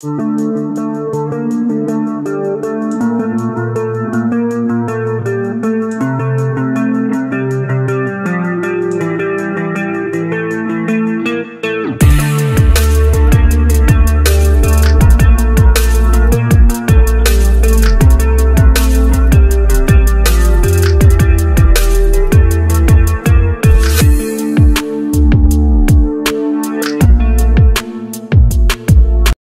Música